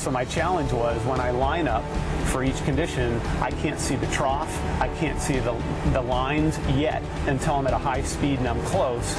So my challenge was when I line up for each condition, I can't see the trough, I can't see the, the lines yet until I'm at a high speed and I'm close.